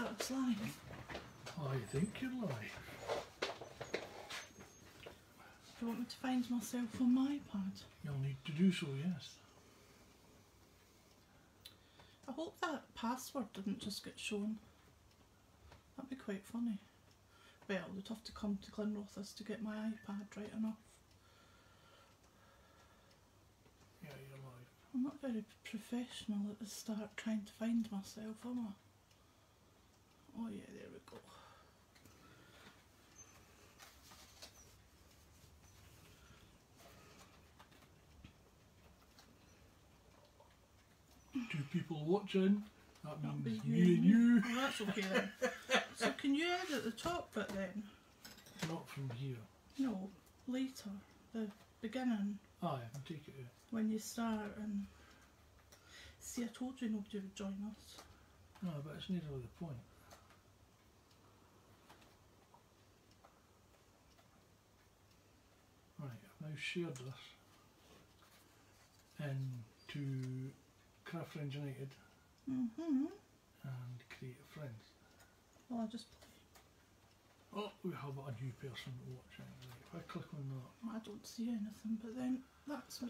I think you're live. Do you want me to find myself on my iPad? You'll need to do so, yes. I hope that password didn't just get shown. That'd be quite funny. Well, we'd have to come to Glenrothes to get my iPad right enough. Yeah, you're live. I'm not very professional at the start trying to find myself, am I? Oh yeah, there we go. Two people watching. That means me and you. Oh, that's okay then. so can you edit the top bit then? Not from here. No, later. The beginning, Aye, I can take it out. when you start and... See, I told you nobody would join us. No, but it's nearly the point. Right, I've shared this into Craft Friends United Mm-hmm. and Creative Friends. Well, I just Oh, we have a new person watching. Right, if I click on that, I don't see anything, but then that's me.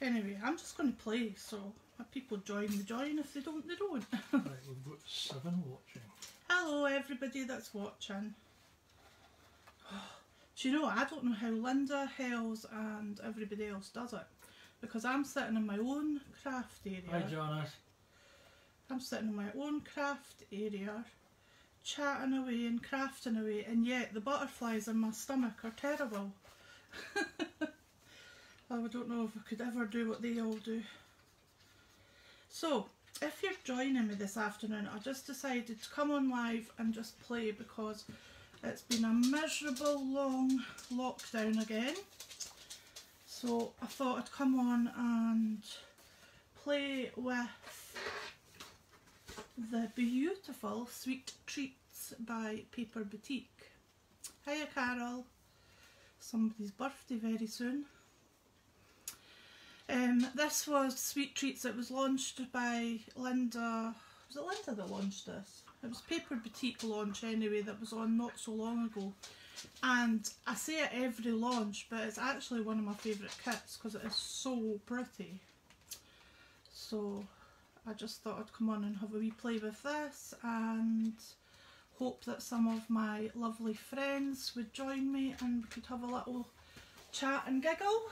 Anyway, I'm just going to play, so if people join, they join. If they don't, they don't. right, we've got seven watching. Hello, everybody that's watching. Do you know, I don't know how Linda, Helz, and everybody else does it. Because I'm sitting in my own craft area. Hi, Janice. I'm sitting in my own craft area, chatting away and crafting away, and yet the butterflies in my stomach are terrible. Oh, I don't know if I could ever do what they all do. So, if you're joining me this afternoon, I just decided to come on live and just play because it's been a miserable long lockdown again. So I thought I'd come on and play with the beautiful Sweet Tweets by Paper Boutique. Hiya Carol, somebody's birthday very soon. Um, this was Sweet Tweets, it was launched by Linda, was it Linda that launched this? It was Paper Boutique launch anyway that was on not so long ago. And I say it every launch, but it's actually one of my favourite kits because it is so pretty. So I just thought I'd come on and have a wee play with this and hope that some of my lovely friends would join me and we could have a little chat and giggle.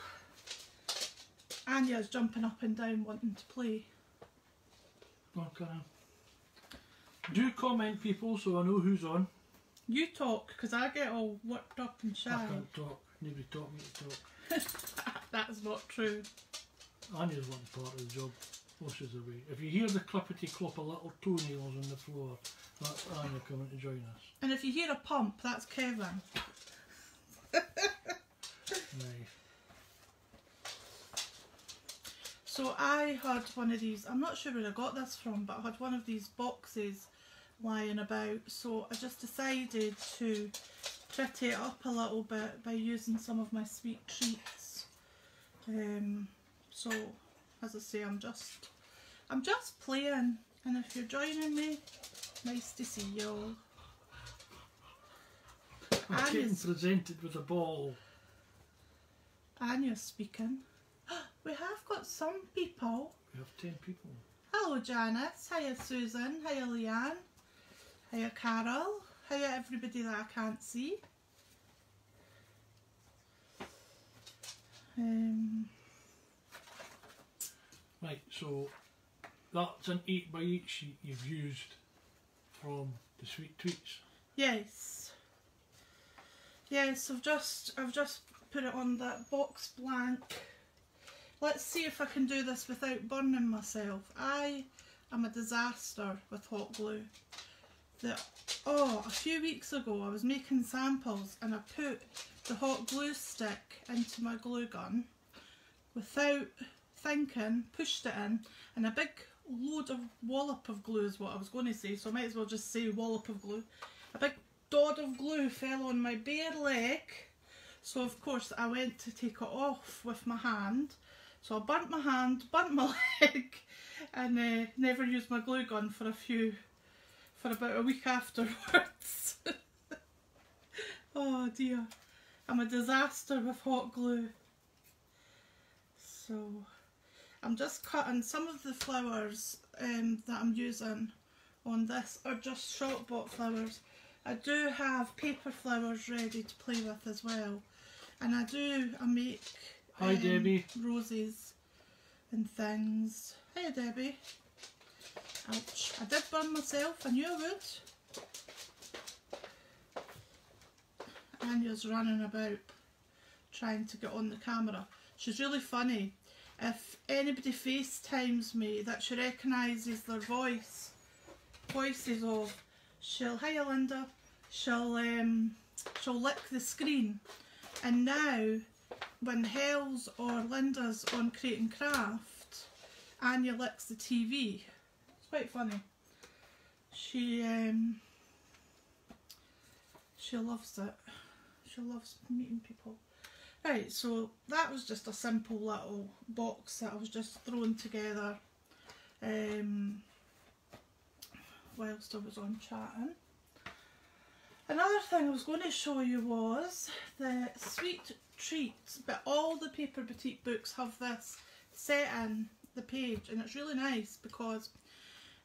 Anya's jumping up and down wanting to play. Okay. Do comment, people, so I know who's on. You talk because I get all worked up and shy. I can't talk. Nobody taught me to talk. That's not true. Anya's one part of the job. Washes away. If you hear the clippity clop of little toenails on the floor, that's Anya coming to join us. And if you hear a pump, that's Kevin. Nice. So I had one of these, I'm not sure where I got this from, but I had one of these boxes lying about. So I just decided to pretty it up a little bit by using some of my sweet tweets. Um, so as I say, I'm just, I'm just playing. And if you're joining me, nice to see you all. I'm getting Anya's, presented with a ball. Anya's speaking. We have got some people. We have ten people. Hello Janice, hiya Susan, hiya Leanne, hiya Carol, hiya everybody that I can't see. Um, Right, so that's an 8 by 8 sheet you've used from the sweet tweets. yes, yes, I've just I've just put it on that box blank. Let's see if I can do this without burning myself. I am a disaster with hot glue. The, oh, a few weeks ago I was making samples and I put the hot glue stick into my glue gun without thinking, pushed it in, and a big load of wallop of glue is what I was going to say, so I might as well just say wallop of glue. A big dod of glue fell on my bare leg, so of course I went to take it off with my hand. So I burnt my hand, burnt my leg, and uh, never used my glue gun for a few for about a week afterwards. oh dear. I'm a disaster with hot glue. So I'm just cutting some of the flowers um, that I'm using on this are just short bought flowers. I do have paper flowers ready to play with as well. And I do, I make Hi, Debbie. roses and things. Hey Debbie. Ouch. I did burn myself, I knew I would. Anya's running about trying to get on the camera. She's really funny. If anybody FaceTimes me that she recognises their voice, voices of, she'll, hiya Linda, she'll, um, she'll lick the screen. And now, when Helz's or Linda's on Create and Craft, Anya licks the TV. Quite funny. She, um, she loves it. She loves meeting people. Right, so that was just a simple little box that I was just throwing together um, whilst I was on chatting. Another thing I was going to show you was the sweet tweets, but all the Paper Boutique books have this set in the page, and it's really nice because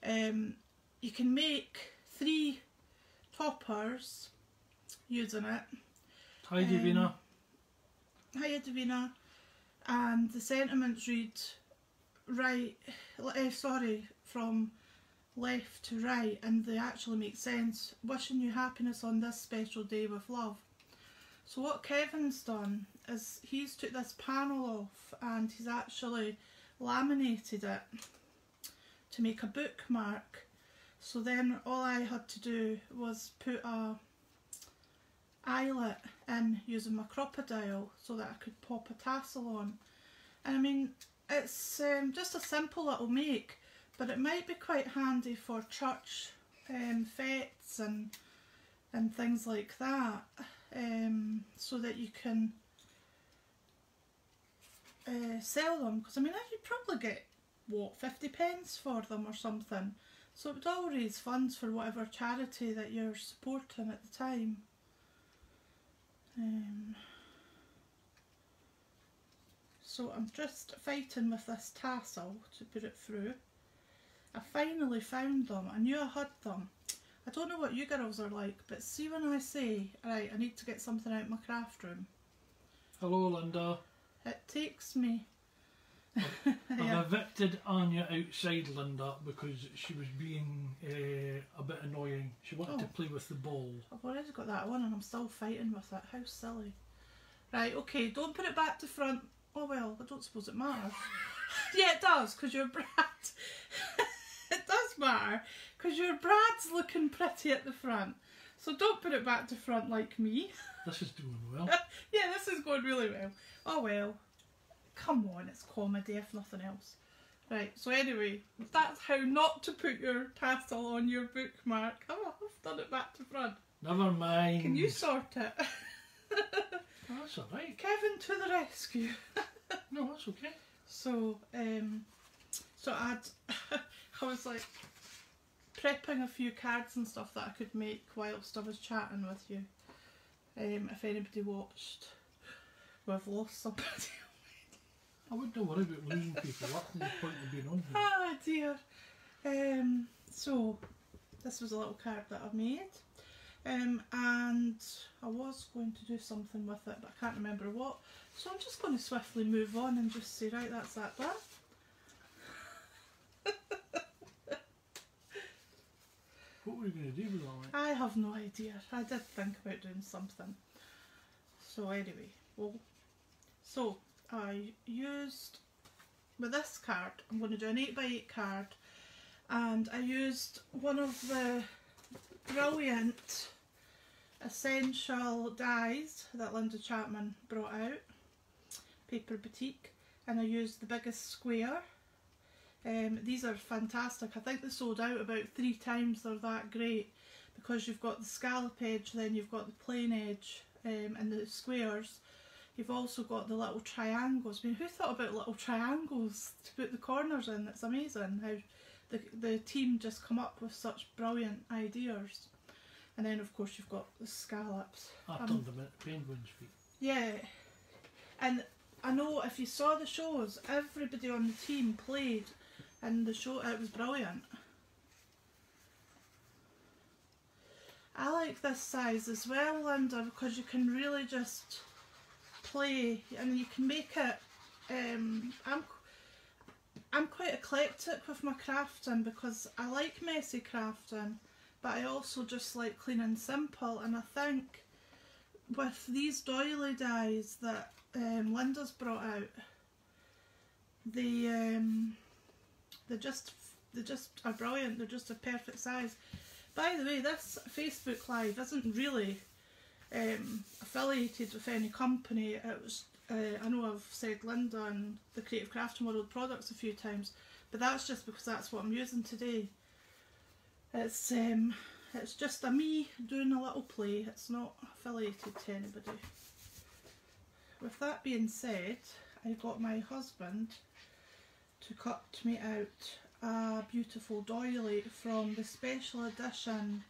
um, you can make three toppers using it. Hi, Um, Davina. Hiya Davina. And the sentiments read right, eh, sorry, from left to right, and they actually make sense. Wishing you happiness on this special day with love. So what Kevin's done is he's took this panel off and he's actually laminated it to make a bookmark. So then all I had to do was put a eyelet in using my crocodile so that I could pop a tassel on. And I mean, it's um, just a simple little make, but it might be quite handy for church um, fetes and and things like that, um, so that you can uh, sell them. Because I mean, you'd probably get what fifty pence for them or something. So it would all raise funds for whatever charity that you're supporting at the time. Um, so I'm just fighting with this tassel to put it through. I finally found them. I knew I had them. I don't know what you girls are like, but see when I say, right, I need to get something out of my craft room, Hello, Linda. it takes me. I've evicted Anya outside Linda because she was being uh, a bit annoying. She wanted to Oh. play with the ball. I've already got that one and I'm still fighting with it. How silly. Right, okay, don't put it back to front. Oh well, I don't suppose it matters. yeah, it does, because your Brad. it does matter, because your Brad's looking pretty at the front. So don't put it back to front like me. This is doing well. yeah, this is going really well. Oh well. Come on, it's comedy if nothing else. Right, so anyway, that's how not to put your tassel on your bookmark. Oh, I've done it back to front. Never mind. Can you sort it? That's alright. Kevin to the rescue. No, that's okay. So, um, so I'd, I was like prepping a few cards and stuff that I could make whilst I was chatting with you. Um, if anybody watched, we've lost somebody. I wouldn't worry about losing people. That's the point of being on here. ah dear. Um, so this was a little card that I made. Um, and I was going to do something with it, but I can't remember what. So I'm just going to swiftly move on and just say, right, that's that done. What were you going to do with all that? I have no idea. I did think about doing something. So anyway, well, so I used with this card. I'm going to do an eight by eight card, and I used one of the brilliant essential dies that Linda Chapman brought out, Paper Boutique, and I used the biggest square. Um, these are fantastic. I think they sold out about three times. They're that great because you've got the scallop edge, then you've got the plain edge, um, and the squares. You've also got the little triangles. I mean, who thought about little triangles to put the corners in? It's amazing how the the team just come up with such brilliant ideas. And then of course you've got the scallops. I Um, turned them into penguins' feet. Yeah, and I know if you saw the shows, everybody on the team played, and the show it was brilliant. I like this size as well, Linda, because you can really just play and you can make it. Um, I'm I'm quite eclectic with my crafting because I like messy crafting, but I also just like clean and simple, and I think with these doily dies that um, Linda's brought out, they um, they just they just are brilliant. They're just a perfect size. By the way, this Facebook Live isn't really um, affiliated with any company. It was uh, I know I've said Linda and the Creative Crafting World products a few times, but that's just because that's what I'm using today. It's um, it's just a me doing a little play. It's not affiliated to anybody. With that being said, I got my husband to cut me out a beautiful doily from the special edition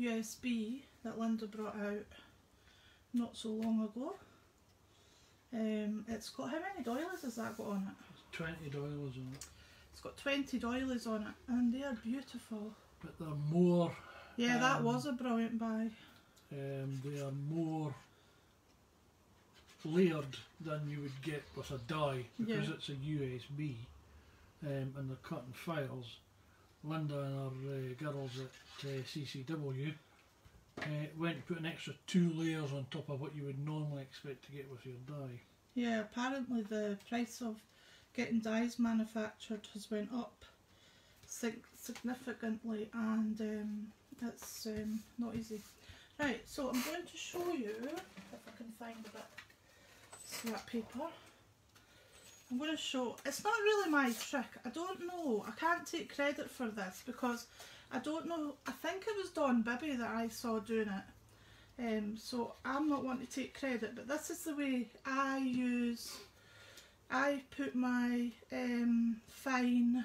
USB that Linda brought out not so long ago. Um, it's got how many doilies has that got on it? Twenty dollars on it, It's got 20 doilies on it and they are beautiful. but they're more. Yeah, that Um, was a brilliant buy. Um, they are more layered than you would get with a die because Yeah. it's a USB um, and they're cutting files. Linda and our uh, girls at uh, CCW uh, went and put an extra two layers on top of what you would normally expect to get with your die. Yeah, apparently the price of getting dies manufactured has went up sig- significantly and um, it's um, not easy. Right, so I'm going to show you, if I can find a bit scrap paper. I'm going to show, it's not really my trick, I don't know, I can't take credit for this because I don't know, I think it was Dawn Bibby that I saw doing it. Um, so I'm not wanting to take credit, but this is the way I use. I put my um, fine,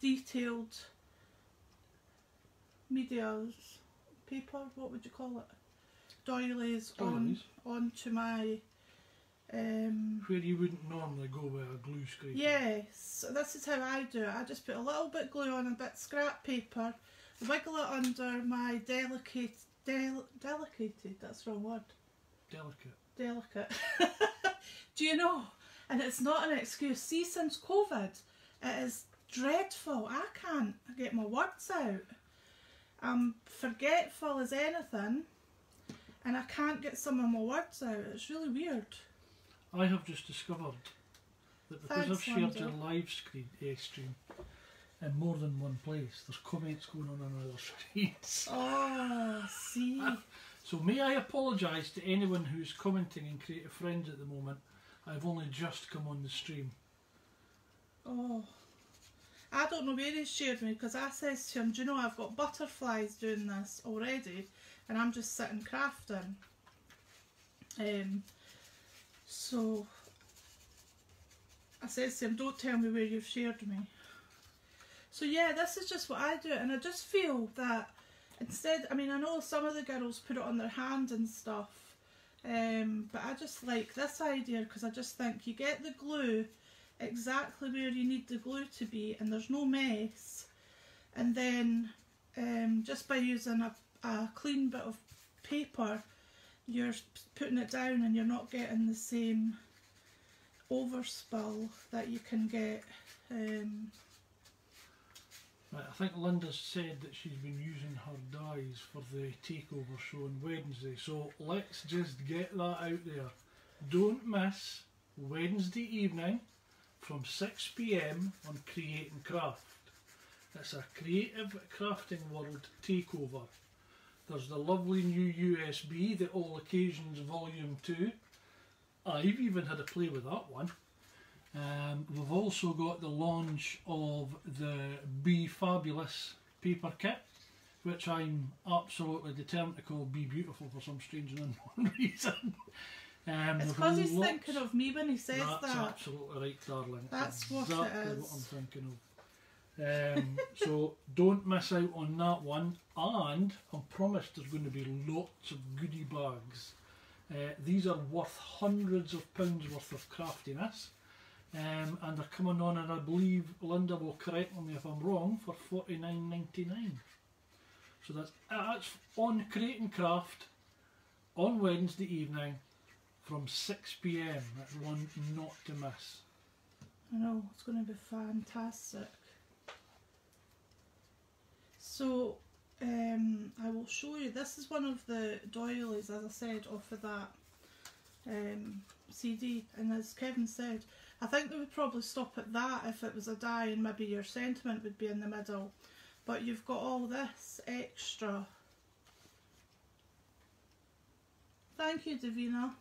detailed medias paper. What would you call it? Doilies on onto my. Um, Where you wouldn't normally go with a glue scraper. Yes, so this is how I do it. I just put a little bit glue on a bit scrap paper, wiggle it under my delicate, del, delicated, that's the wrong word, Delicate. delicate. do you know? And it's not an excuse. See, since COVID, it is dreadful. I can't get my words out. I'm forgetful as anything, and I can't get some of my words out. It's really weird. I have just discovered that because Thanks, I've shared Linda. your live screen, uh, stream in more than one place, there's comments going on on other screens. Oh, see. So may I apologise to anyone who's commenting in Creative Friends at the moment. I've only just come on the stream. Oh, I don't know where he's shared me because I says to him, "Do you know I've got butterflies doing this already, and I'm just sitting crafting." Um, so I said to him, "Don't tell me where you've shared me." So yeah, this is just what I do, and I just feel that instead, I mean, I know some of the girls put it on their hand and stuff, um, but I just like this idea because I just think you get the glue exactly where you need the glue to be and there's no mess and then um, just by using a, a clean bit of paper you're putting it down and you're not getting the same overspill that you can get um, I think Linda said that she's been using her dies for the takeover show on Wednesday, so let's just get that out there. Don't miss Wednesday evening from 6pm on Create and Craft. It's a creative crafting world takeover. There's the lovely new USB, the All Occasions Volume 2. I've even had a play with that one. Um, we've also got the launch of the Be Fabulous paper kit, which I'm absolutely determined to call Be Beautiful for some strange and unknown reason. Um, it's because he's thinking of me when he says That's that absolutely right, darling. That's what it is. what I'm thinking Um, so don't miss out on that one. And I'm promised there's going to be lots of goodie bags. Uh, these are worth hundreds of pounds worth of craftiness. Um, and they're coming on, and I believe Linda will correct me if I'm wrong, for £49.99. So that's that's on Create and Craft on Wednesday evening from six pm. That's one not to miss. I know, it's going to be fantastic. So, um, I will show you. This is one of the doilies, as I said, off of that um, CD. And as Kevin said, I think they would probably stop at that if it was a die and maybe your sentiment would be in the middle. But you've got all this extra. Thank you, Davina.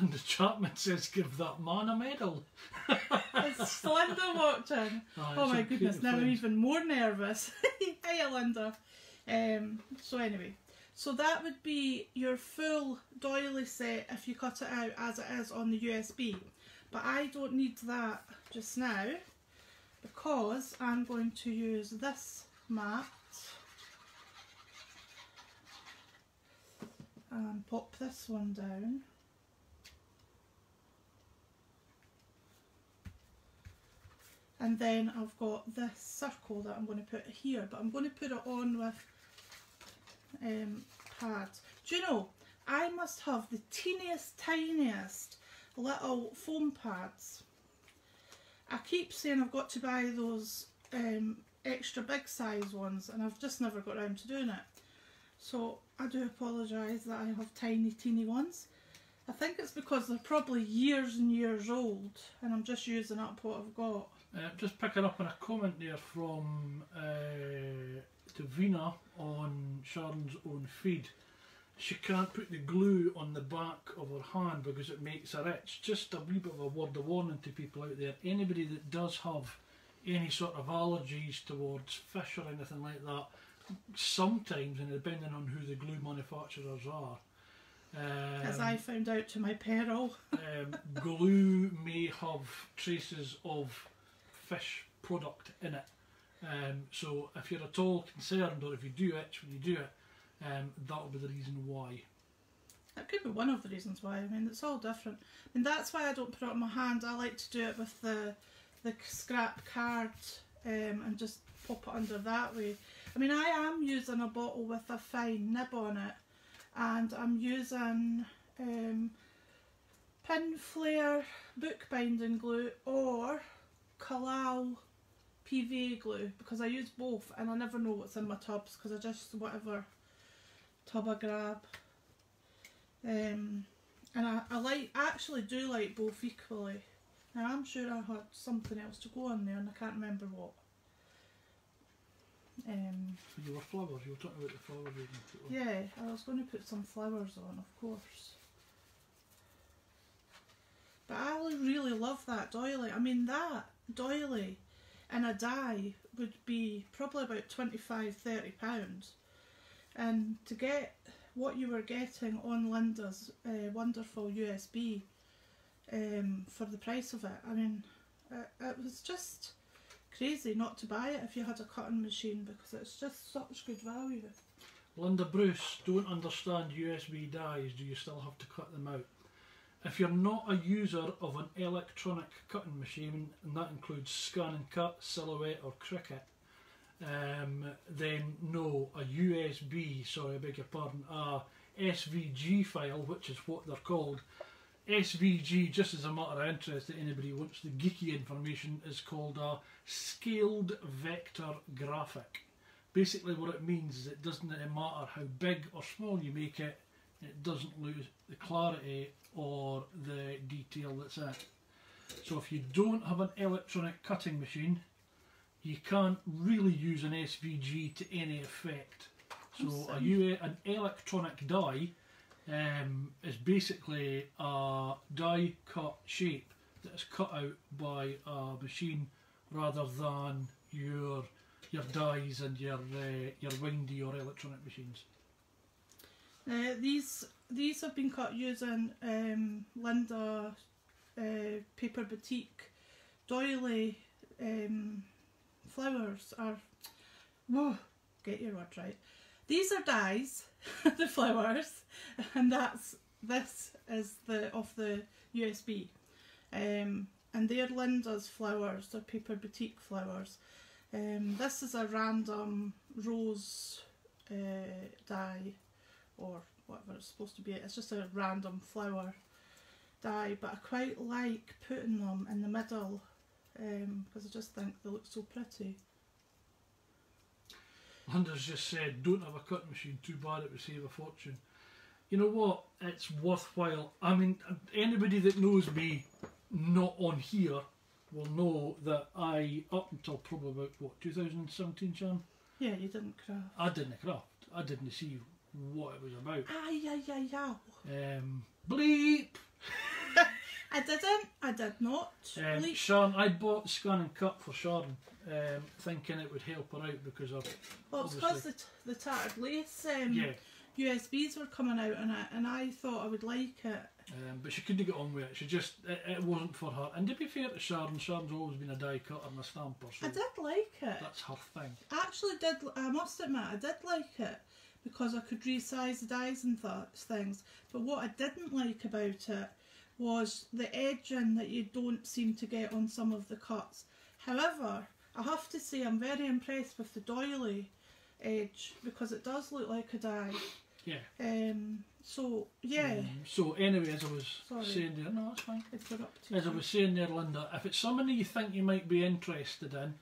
Linda Chapman says, "Give that man a medal." It's Linda watching. Ah, Oh my goodness, now I'm even more nervous. Hiya, Linda. Um, so anyway, so that would be your full doily set if you cut it out as it is on the USB. But I don't need that just now because I'm going to use this mat and pop this one down. And then I've got this circle that I'm going to put here, but I'm going to put it on with um, pads. Do you know, I must have the teeniest, tiniest little foam pads. I keep saying I've got to buy those um, extra big size ones, and I've just never got around to doing it. So I do apologise that I have tiny, teeny ones. I think it's because they're probably years and years old, and I'm just using up what I've got. Uh, just picking up on a comment there from uh, Davina on Sharon's own feed. She can't put the glue on the back of her hand because it makes her itch. Just a wee bit of a word of warning to people out there. Anybody that does have any sort of allergies towards fish or anything like that, sometimes, and depending on who the glue manufacturers are, As um, I found out to my peril. um, glue may have traces of fish product in it. Um, so if you're at all concerned or if you do itch when you do it, um, that'll be the reason why. That could be one of the reasons why. I mean, it's all different. I mean, that's why I don't put it on my hand. I like to do it with the the scrap card um, and just pop it under that way. I mean, I am using a bottle with a fine nib on it, and I'm using um, pin flare bookbinding glue or Kalal PVA glue because I use both and I never know what's in my tubs because I just whatever tub I grab. Um, and I, I like I actually do like both equally. Now I'm sure I had something else to go on there and I can't remember what. Um, You were flowers, you were talking about the flowers. you put on. yeah, I was going to put some flowers on, of course. But I really- really love that doily. I mean, that doily and a die would be probably about 25 30 pounds. And to get what you were getting on Linda's uh, wonderful USB um, for the price of it, I mean, it, it was just crazy not to buy it if you had a cutting machine because it's just such good value. Linda Bruce, don't understand USB dies, do you still have to cut them out? If you're not a user of an electronic cutting machine, and that includes scan and cut, silhouette, or Cricut, um, then no, a USB, sorry, I beg your pardon, a SVG file, which is what they're called. SVG, just as a matter of interest that anybody wants the geeky information, is called a scaled vector graphic. Basically, what it means is it doesn't matter how big or small you make it, it doesn't lose the clarity or the detail that's in it. So if you don't have an electronic cutting machine, you can't really use an SVG to any effect. So a Awesome. U- an electronic die um, is basically a die cut shape that is cut out by a machine rather than your your dies and your uh, your windy or electronic machines. Uh, these these have been cut using um, Linda uh, Paper Boutique doily um, flowers are. Whoa, get your word right. These are dies, the flowers, and that's this is the of the USB. Um, and they're Linda's flowers, they're paper boutique flowers. Um, this is a random rose uh, die, or whatever it's supposed to be. It's just a random flower die, but I quite like putting them in the middle um, because I just think they look so pretty. Linda's just said, don't have a cutting machine, too bad it would save a fortune. You know what? It's worthwhile. I mean, anybody that knows me not on here will know that I, up until probably about, what, 2017, Sean? Yeah, you didn't craft. I didn't craft. I didn't see what it was about. Ah, yeah, yeah, yeah. Um, bleep! I didn't. I did not. Um, Bleep. Sharon, I bought the scan and cut for Sharon, um, thinking it would help her out because of well, it's because the, the tattered lace um, yeah. USBs were coming out in it, and I thought I would like it. Um, but she couldn't get on with it. She just it, it wasn't for her. And to be fair to Sharon, Sharon's always been a die cutter and a stamper, so I did like it. that's her thing. I actually did. I must admit, I did like it because I could resize the dies and th- things. But what I didn't like about it was the edging that you don't seem to get on some of the cuts. However, I have to say I'm very impressed with the doily edge because it does look like a die. Yeah. Um. So yeah, Um, so anyway, as I was Sorry. saying there, no, that's fine. As I was saying there, Linda, if it's something that you think you might be interested in,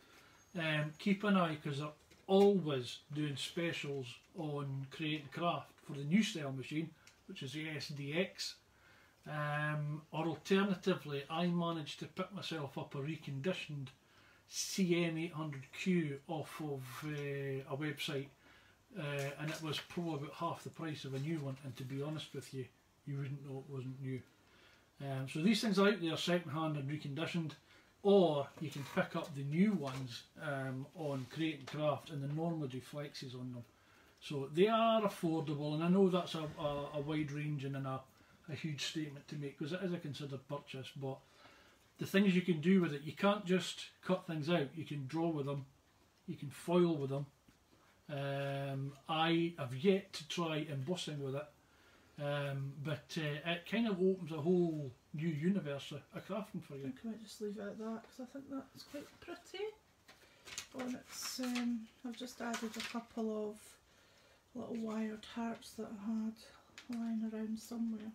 um, keep an eye because always doing specials on Create Craft for the new style machine, which is the SDX. Um, or alternatively, I managed to pick myself up a reconditioned CM800Q off of uh, a website, uh, and it was probably about half the price of a new one. And to be honest with you, you wouldn't know it wasn't new. Um, so these things are out there second hand and reconditioned, or you can pick up the new ones um, on Create and Craft, and they normally do flexes on them. So they are affordable, and I know that's a, a, a wide ranging and a, a huge statement to make because it is a considered purchase. But the things you can do with it, you can't just cut things out. You can draw with them, you can foil with them. Um, I have yet to try embossing with it, um, but uh, it kind of opens a whole new universe of, crafting for you. think I just leave it at that because I think that's quite pretty. It's um, I've just added a couple of little wired hearts that I had lying around somewhere.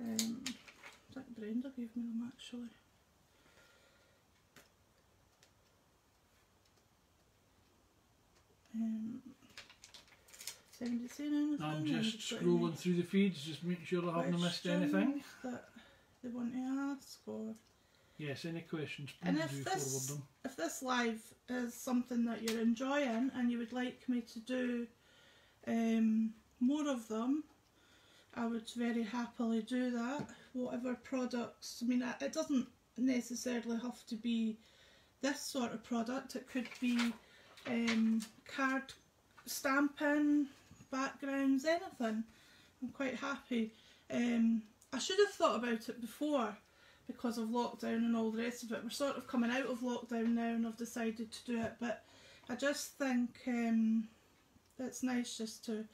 Um, I think Brenda gave me them actually. Um, is anybody saying anything? I'm just scrolling through the feeds, just making sure I haven't missed anything. That they want to ask or Yes, any questions, please And if forward this- them. if this live is something that you're enjoying and you would like me to do um, more of them, I would very happily do that. Whatever products, I mean, it it doesn't necessarily have to be this sort of product. It could be um, card stamping, backgrounds, anything. I'm quite happy. Um, I should have thought about it before because of lockdown and all the rest of it. We're sort of coming out of lockdown now and I've decided to do it, but I just think um, it's nice just to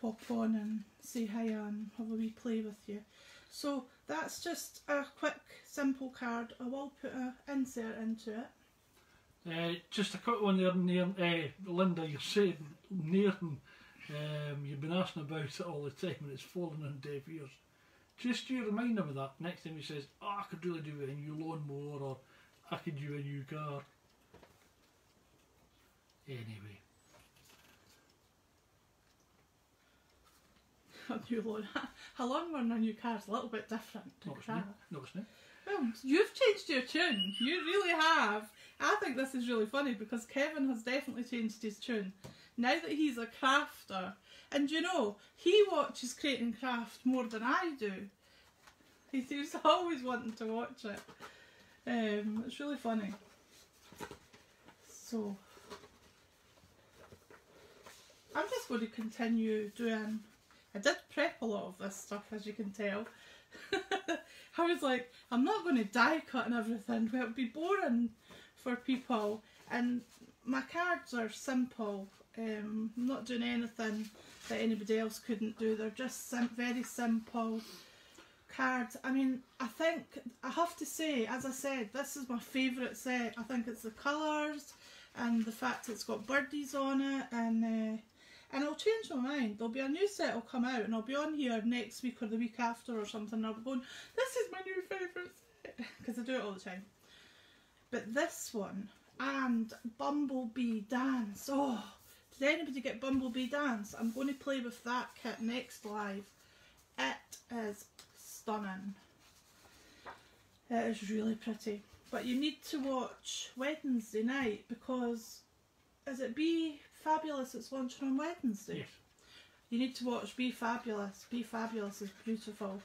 pop on and say hi and have a wee play with you. So that's just a quick, simple card. I will put an insert into it. Uh, just a quick one there, near, uh, Linda. You're saying Nairn. Um, you've been asking about it all the time, and it's fallen on deaf ears. Just you remind him of that next time he says, "Oh, I could really do with a new lawnmower," or "I could do a new car." Anyway, A new lawn. A lawnmower and a new car is a little bit different. to no, it's not. No, it's not. Well, you've changed your tune. You really have. I think this is really funny because Kevin has definitely changed his tune. Now that he's a crafter, and you know, he watches Create and Craft more than I do. He seems always wanting to watch it. Um, it's really funny. So, I'm just going to continue doing. I did prep a lot of this stuff, as you can tell. I was like, I'm not going to die cutting everything. It would be boring for people. And my cards are simple. Um, not doing anything that anybody else couldn't do. They're just sim- very simple cards. I mean, I think I have to say, as I said, this is my favourite set. I think it's the colours and the fact it's got birdies on it, and uh, and I'll change my mind. There'll be a new set will come out, and I'll be on here next week or the week after or something. And I'll be going, this is my new favourite set because I do it all the time. But this one and Bumblebee Dance. Oh, did anybody get Bumblebee Dance? I'm going to play with that kit next live. It is stunning. It is really pretty. But you need to watch Wednesday night because is it Be Fabulous it's launching on Wednesday? Yes. You need to watch Be Fabulous. Be Fabulous is beautiful.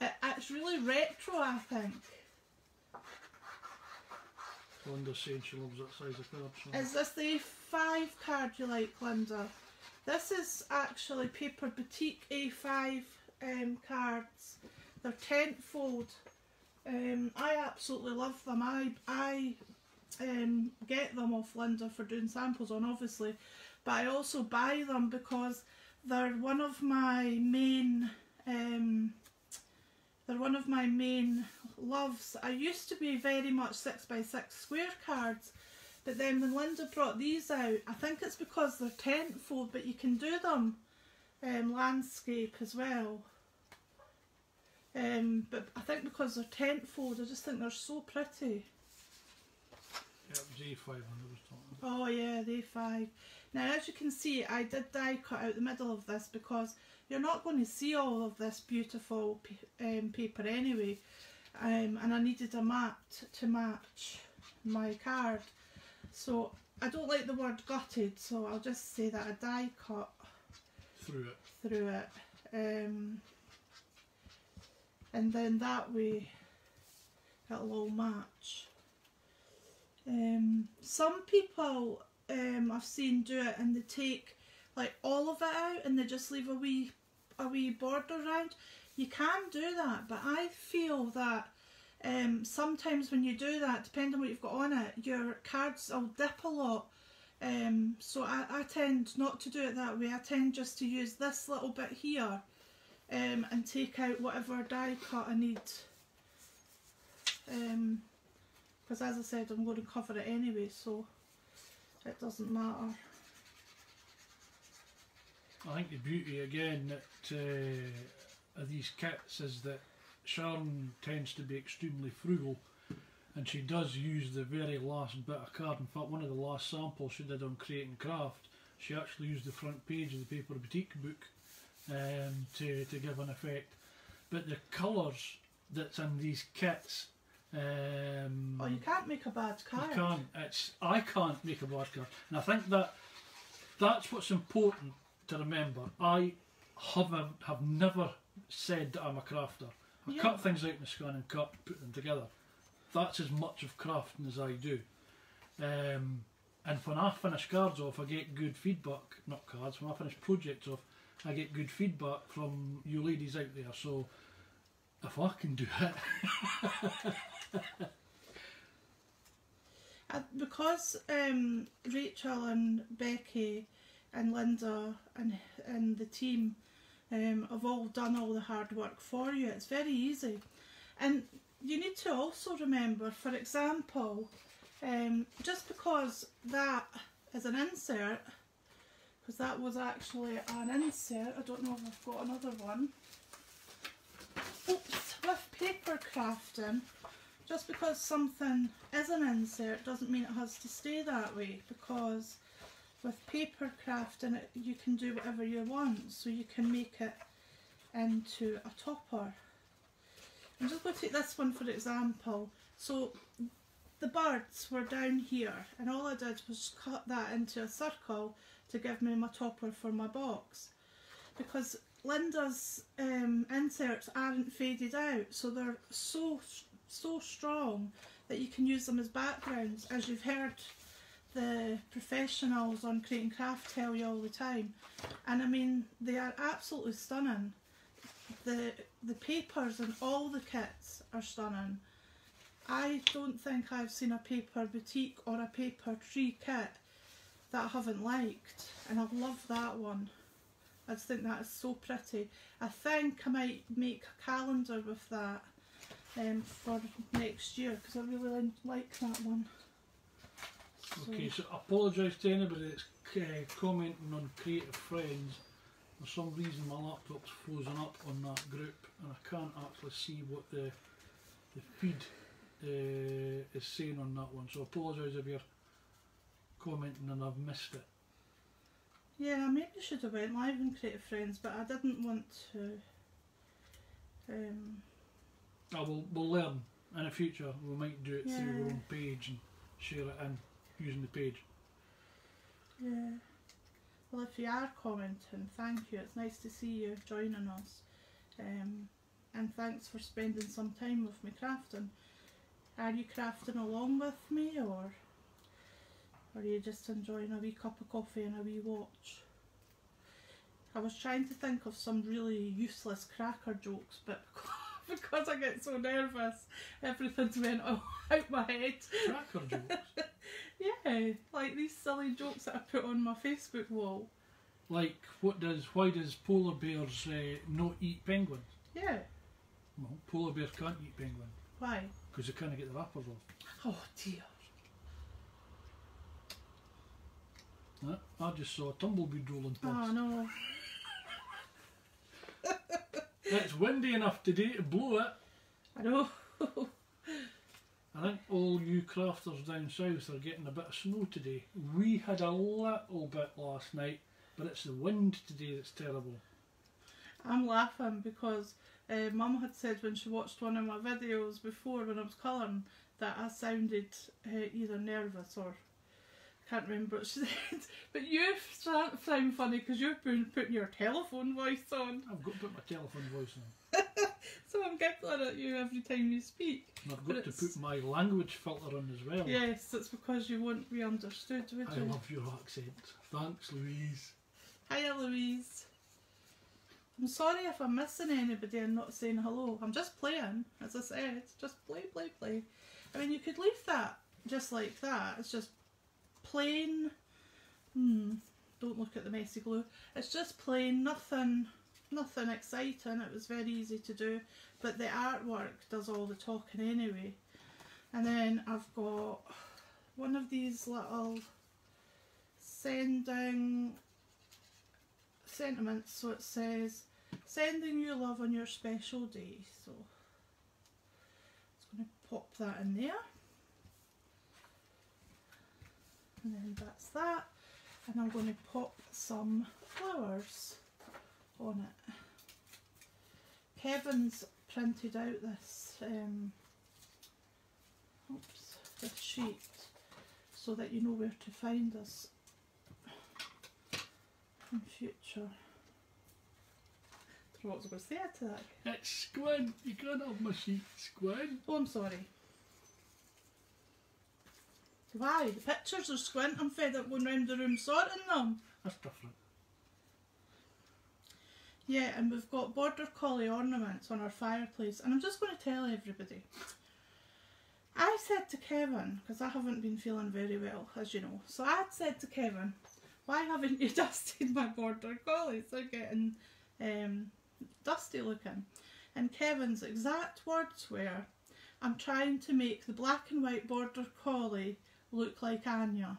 It, it's really retro, I think. Linda's saying she loves that size of card. So. Is this the A5 card you like, Linda? This is actually Paper Boutique A5 um, cards. They're tenfold. Um, I absolutely love them. I I um, get them off Linda for doing samples on, obviously, but I also buy them because they're one of my main. Um, they're one of my main loves. I used to be very much six by six square cards, but then when Linda brought these out, I think it's because they're tenfold, but you can do them um, landscape as well. Um, but I think because they're tenfold, I just think they're so pretty. Yeah, it was A5 when I was talking. Oh yeah, they five. Now as you can see, I did die cut out the middle of this because you're not going to see all of this beautiful um, paper anyway. Um, and I needed a mat to match my card. So I don't like the word gutted, so I'll just say that a die cut Through it. through it. Um, and then that way it'll all match. Um, some people um, I've seen do it and they take like all of it out and they just leave a wee a wee border around. You can do that, but I feel that um, sometimes when you do that, depending on what you've got on it, your cards will dip a lot. Um, so I, I tend not to do it that way. I tend just to use this little bit here um, and take out whatever die cut I need. Because as I said, I'm going to cover it anyway, so it doesn't matter. I think the beauty again that uh, of these kits is that Sharon tends to be extremely frugal and she does use the very last bit of card. In fact, one of the last samples she did on Create and Craft, she actually used the front page of the Paper Boutique book um, to, to give an effect. But the colours that's in these kits, um, Oh, you can't make a bad card. you can't. It's I can't make a bad card, and I think that that's what's important to remember. I have have never said that I'm a crafter. I Yeah. cut things out in the scan and cut, put them together. That's as much of crafting as I do. Um, and when I finish cards off, I get good feedback. Not cards. When I finish projects off, I get good feedback from you ladies out there. So if I can do it, Uh, because um, Rachel and Becky and Linda and and the team um, have all done all the hard work for you, it's very easy. And you need to also remember, for example, um, just because that is an insert, because that was actually an insert, I don't know if I've got another one. Oops, with paper crafting, just because something is an insert doesn't mean it has to stay that way because with paper crafting it, you can do whatever you want so you can make it into a topper. I'm just going to take this one for example. So the birds were down here and all I did was cut that into a circle to give me my topper for my box because Linda's um, inserts aren't faded out so they're so so strong that you can use them as backgrounds as you've heard the professionals on Create and Craft tell you all the time and I mean they are absolutely stunning the the papers and all the kits are stunning. I don't think I've seen a paper boutique or a paper tree kit that I haven't liked, and I love that one. I just think that is so pretty. I think I might make a calendar with that um, for next year because I really like that one. Okay, so I apologise to anybody that's uh, commenting on Creative Friends. For some reason, my laptop's frozen up on that group, and I can't actually see what the the feed uh, is saying on that one. So I apologise if you're commenting and I've missed it. Yeah, I maybe should have went live in Creative Friends, but I didn't want to. Um, I will we'll learn in the future. We might do it through our own page and share it in using the page. yeah. Well, if you are commenting, thank you. It's nice to see you joining us. Um, and thanks for spending some time with me crafting. Are you crafting along with me, or or are you just enjoying a wee cup of coffee and a wee watch? I was trying to think of some really useless cracker jokes, but because I get so nervous, everything's went out my head. Cracker jokes. Yeah, like these silly jokes that I put on my Facebook wall. like what does why does polar bears uh, not eat penguins? Yeah, Well, polar bears can't eat penguins why? because they can't get the wrappers off. Oh dear. I just saw a tumbleweed rolling past. Oh no. It's windy enough today to blow it. I know. I think all you crafters down south are getting a bit of snow today. We had a little bit last night, but it's the wind today that's terrible. I'm laughing because uh, Mum had said when she watched one of my videos before when I was colouring that I sounded uh, either nervous or can't remember what she said. But you sound funny because you've been putting your telephone voice on, I've got to put my telephone voice on. so I'm giggling at you every time you speak. And I've got to put my language filter on as well. Yes, it's because you won't be understood, would I you? love your accent. Thanks, Louise. Hiya, Louise. I'm sorry if I'm missing anybody and not saying hello. I'm just playing, as I said. Just play, play, play. I mean, you could leave that just like that. It's just plain. Hmm. Don't look at the messy glue. It's just plain, nothing, nothing exciting. It was very easy to do, but the artwork does all the talking anyway. And then I've got one of these little sending sentiments. So it says, sending you love on your special day. So I'm going to pop that in there. And then that's that. And I'm going to pop some flowers on it. Kevin's printed out this um, oops, this sheet so that you know where to find us in future. What I going to say to that. It's Squid. You can't have my sheet, Squid. Oh, I'm sorry. Why? The pictures are squint. I'm fed up going round the room sorting them. That's different. Yeah, and we've got border collie ornaments on our fireplace, and I'm just going to tell everybody. I said to Kevin, because I haven't been feeling very well, as you know, so I said to Kevin, why haven't you dusted my border collies? They're getting um, dusty looking. And Kevin's exact words were, I'm trying to make the black and white border collie look like Anya.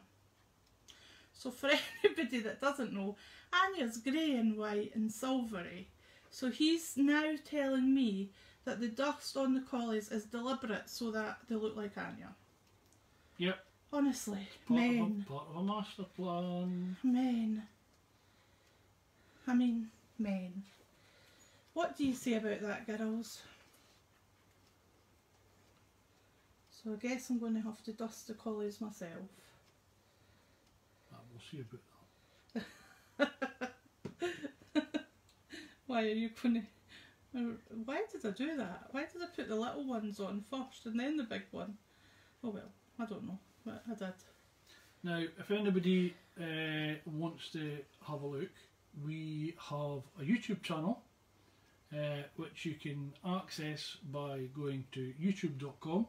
So for anybody that doesn't know, Anya's grey and white and silvery. So he's now telling me that the dust on the collies is deliberate so that they look like Anya. Yep. Honestly, Part, of a, part of a master plan. men. I mean, men. What do you say about that, girls? So I guess I'm going to have to dust the collies myself. Ah, we'll see about that. Why are you going to? Why did I do that? Why did I put the little ones on first and then the big one? Oh well, I don't know, but I did. Now, if anybody uh, wants to have a look, we have a YouTube channel. uh, which you can access by going to youtube.com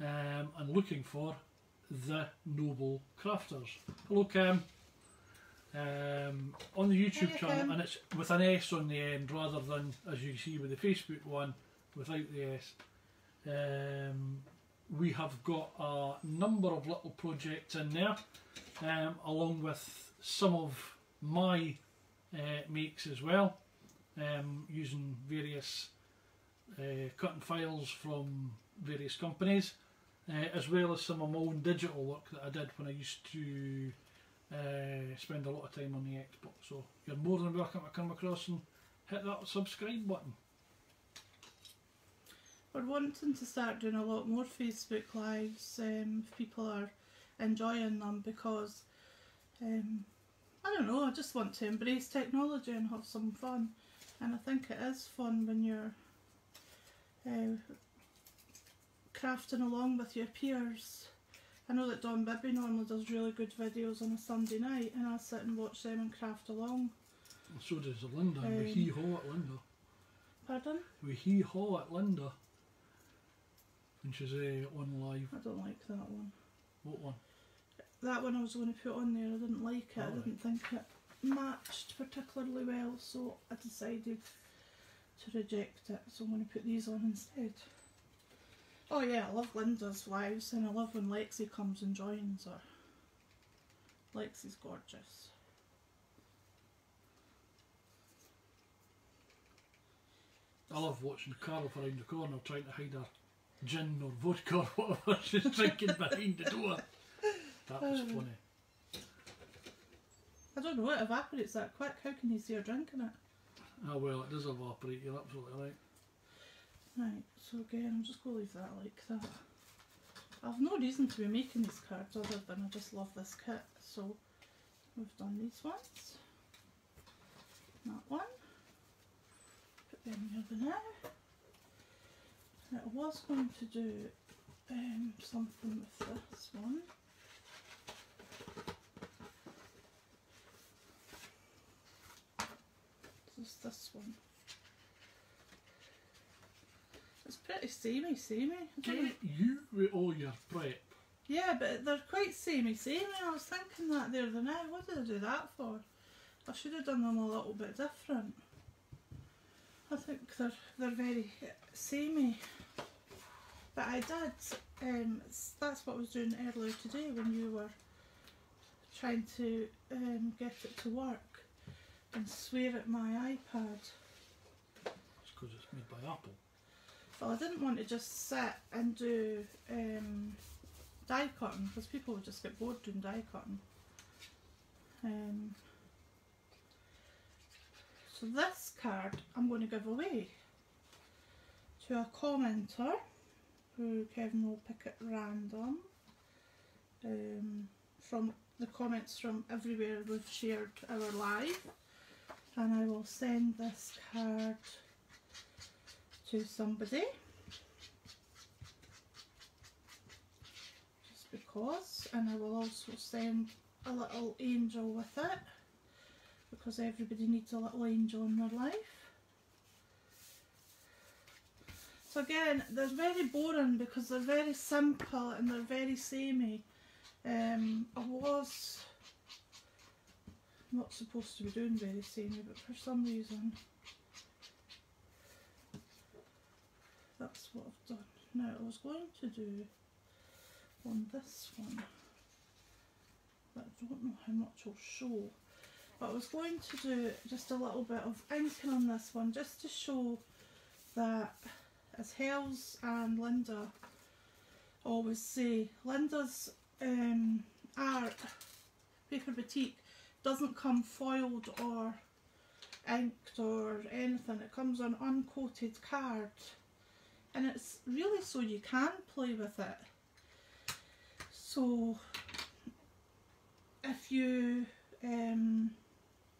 um, and looking for The Noble Crafters. Hello, Cam. Um, on the YouTube channel, Cam. and it's with an S on the end rather than, as you see with the Facebook one, without the S. Um, we have got a number of little projects in there, um, along with some of my uh, makes as well, um, using various uh, cutting files from various companies, uh, as well as some of my own digital work that I did when I used to uh, spend a lot of time on the Xbox. So you're more than welcome to come across and hit that subscribe button. We're wanting to start doing a lot more Facebook lives um, if people are enjoying them because um, I don't know, I just want to embrace technology and have some fun. And I think it is fun when you're uh, crafting along with your peers. I know that Dawn Bibby normally does really good videos on a Sunday night and I sit and watch them and craft along. And so does Linda, and we Um, hee haw at Linda. Pardon? We hee haw at Linda when she's uh, on live. I don't like that one. What one? that one I was going to put on there, I didn't like it. I didn't think it matched particularly well, so I decided to reject it. So I'm going to put these on instead. Oh yeah, I love Linda's lives, and I love when Lexi comes and joins her. Lexi's gorgeous. I love watching Carol around the corner trying to hide her gin or vodka or whatever she's drinking behind the door. That was Oh. funny. I don't know, it evaporates that quick. How can you see her drinking it? Ah well, it does evaporate, you're absolutely right. Right, so again, I'm just going to leave that like that. I've no reason to be making these cards other than I just love this kit. So we've done these ones. That one. Put them here for now. I was going to do um, something with this one. Just this one. It's pretty samey, samey. I don't know- Get you with all your prep. Yeah, but they're quite samey, samey. I was thinking that the other night. What did I do that for? I should have done them a little bit different. I think they're they're very samey. But I did. Um, that's what I was doing earlier today when you were trying to um, get it to work and swear at my iPad. It's because it's made by Apple. Well, I didn't want to just sit and do um, die cutting because people would just get bored doing die cutting. Um, so this card I'm going to give away to a commenter who Kevin will pick at random um, from the comments from everywhere we've shared our live and I will send this card to somebody. Just because and I will also send a little angel with it because everybody needs a little angel in their life. So again they're very boring because they're very simple and they're very samey. Um, I was not supposed to be doing very samey but for some reason that's what I've done. Now I was going to do on this one, but I don't know how much I'll show. But I was going to do just a little bit of inking on this one just to show that as Helz and Linda always say, Linda's um, art, Paper Boutique, doesn't come foiled or inked or anything. It comes on uncoated card and it's really so you can play with it. So if you um,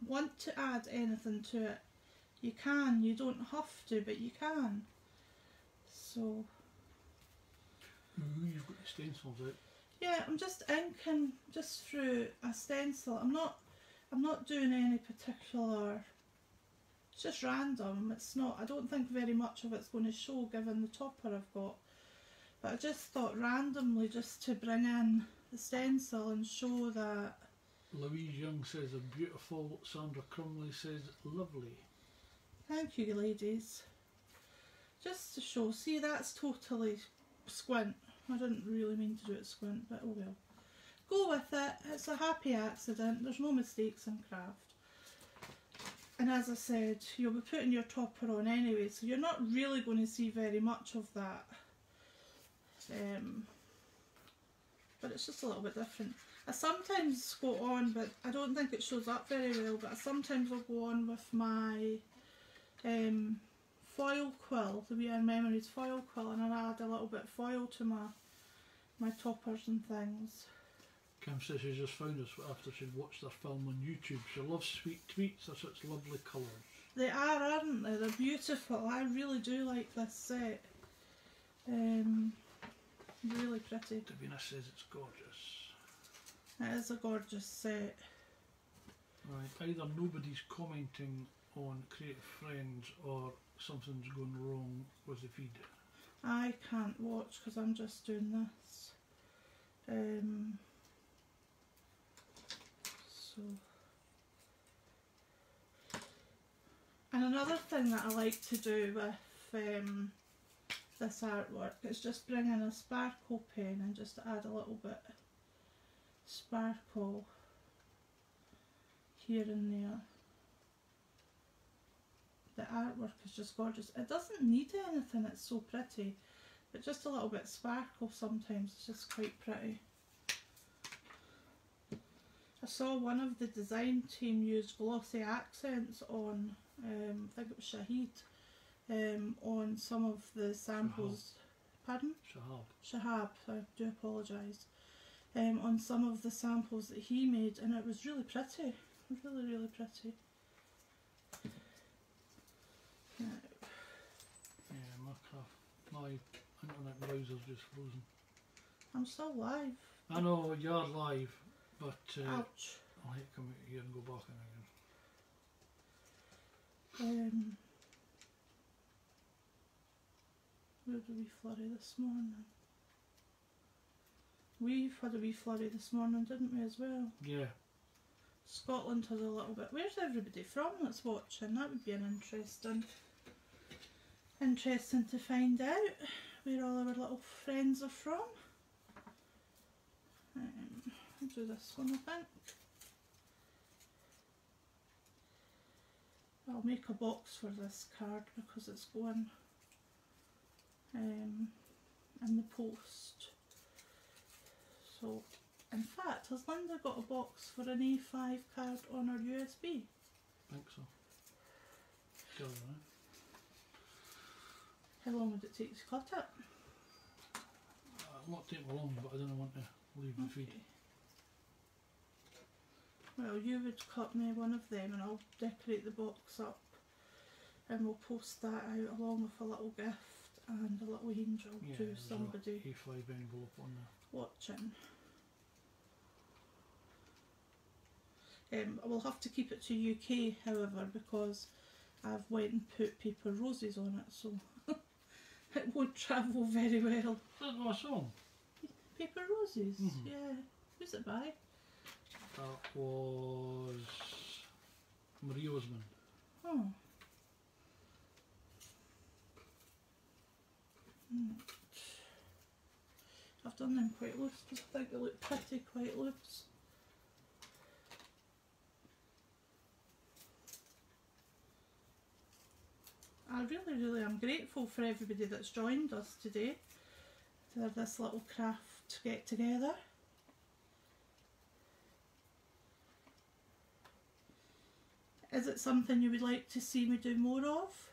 want to add anything to it, you can. You don't have to, but you can. So Ooh, you've got the stencils out. yeah, I'm just inking just through a stencil. I'm not I'm not doing any particular It's just random. It's not. I don't think very much of it's going to show given the topper I've got. But I just thought randomly just to bring in the stencil and show that. Louise Young says a beautiful. Sandra Crumley says lovely. Thank you, ladies. Just to show. See, that's totally squint. I didn't really mean to do it squint, but oh well. Go with it. It's a happy accident. There's no mistakes in craft. And as I said, you'll be putting your topper on anyway, so you're not really going to see very much of that. Um, but it's just a little bit different. I sometimes go on, but I don't think it shows up very well, but I sometimes will go on with my um, foil quill, the We Are Memories foil quill, and I add a little bit of foil to my my toppers and things. Kim says she just found us after she'd watched their film on YouTube. She loves sweet tweets, they're such lovely colours. They are, aren't they? They're beautiful. I really do like this set. Um, really pretty. Davina says it's gorgeous. It is a gorgeous set. Right, either nobody's commenting on Creative Friends or something's going wrong with the feed. I can't watch because I'm just doing this. Um, so. And another thing that I like to do with um, this artwork is just bring in a sparkle pen and just add a little bit sparkle here and there. The artwork is just gorgeous. It doesn't need anything, it's so pretty. But just a little bit sparkle sometimes, it's just quite pretty. I saw one of the design team use glossy accents on, um, I think it was Shahid, um, on some of the samples. Pardon? Shahab. Shahab, I do apologise. Um, on some of the samples that he made, and it was really pretty. Really, really pretty. Now, Yeah, my craft, my internet browser's just frozen. I'm still live. I know you're live, but uh, Ouch. I'll have to come here and go back in again. Um, where did we flurry this morning? We've had a wee flurry this morning, didn't we, as well? Yeah, Scotland has a little bit. Where's everybody from that's watching? That would be an interesting, interesting to find out where all our little friends are from. Um, Do this one, I think. I'll make a box for this card because it's going um, in the post. So in fact, has Linda got a box for an A5 card on her USB? think so. Still, right? How long would it take to cut it? Uh, it won't take me long, but I don't want to leave feed. Okay. Well, you would cut me one of them and I'll decorate the box up and we'll post that out along with a little gift and a little angel Yeah, to there's a somebody A5 envelope on there. watching. Um, I will have to keep it to UK, however, because I've went and put paper roses on it, so it won't travel very well. Is that a song? Paper roses, Mhm. yeah. Who's it by? That was Marie Osmond. Oh. Hmm. I've done them quite loose because I think they look pretty quite loose. I really, really am grateful for everybody that's joined us today to have this little craft get together. Is it something you would like to see me do more of?